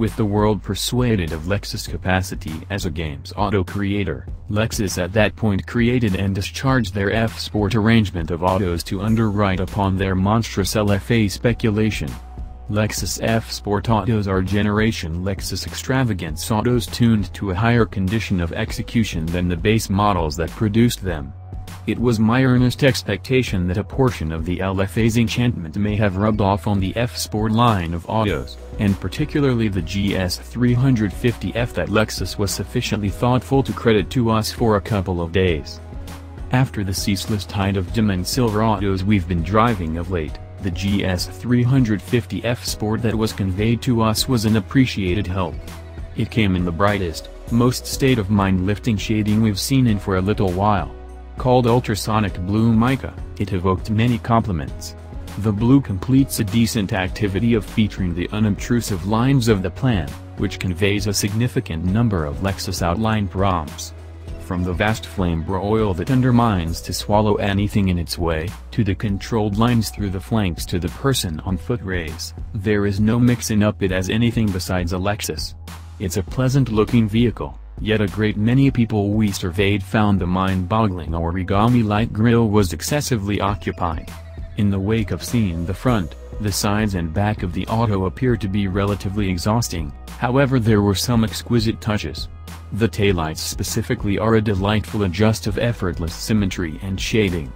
with the world persuaded of Lexus' capacity as a games auto creator, Lexus at that point created and discharged their F-Sport arrangement of autos to underwrite upon their monstrous LFA speculation. Lexus F-Sport autos are generation Lexus extravagance autos tuned to a higher condition of execution than the base models that produced them. It was my earnest expectation that a portion of the LFA's enchantment may have rubbed off on the F-Sport line of autos, and particularly the GS350F that Lexus was sufficiently thoughtful to credit to us for a couple of days. After the ceaseless tide of dim and silver autos we've been driving of late, the GS350F Sport that was conveyed to us was an appreciated help. It came in the brightest, most state-of-mind lifting shading we've seen in for a little while. Called ultrasonic blue mica, it evoked many compliments. The blue completes a decent activity of featuring the unobtrusive lines of the plan, which conveys a significant number of Lexus outline prompts. From the vast flame broil that undermines to swallow anything in its way, to the controlled lines through the flanks to the person on foot race, there is no mixing up it as anything besides a Lexus. It's a pleasant-looking vehicle, Yet a great many people we surveyed found the mind-boggling origami light grille was excessively occupied. In the wake of seeing the front, the sides and back of the auto appear to be relatively exhausting, however there were some exquisite touches. The taillights specifically are a delightful adjust of effortless symmetry and shading.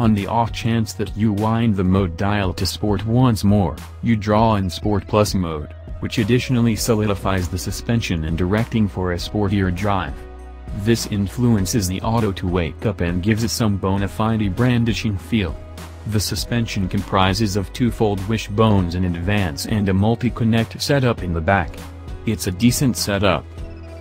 On the off chance that you wind the mode dial to Sport once more, you draw in Sport Plus mode which additionally solidifies the suspension and directing for a sportier drive. This influences the auto to wake up and gives it some bona fide brandishing feel. The suspension comprises of two-fold wishbones in advance and a multi-connect setup in the back. It's a decent setup.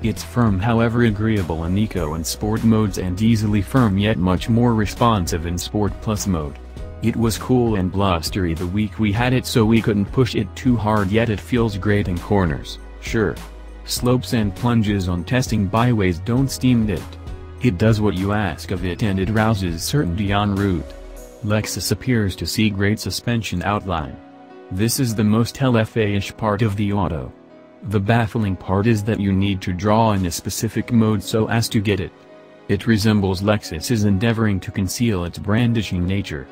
It's firm however agreeable in eco and sport modes and easily firm yet much more responsive in sport plus mode. It was cool and blustery the week we had it so we couldn't push it too hard yet it feels great in corners, sure. Slopes and plunges on testing byways don't steam it. It does what you ask of it and it rouses certainty en route. Lexus appears to see great suspension outline. This is the most LFA-ish part of the auto. The baffling part is that you need to draw in a specific mode so as to get it. It resembles Lexus is endeavoring to conceal its brandishing nature.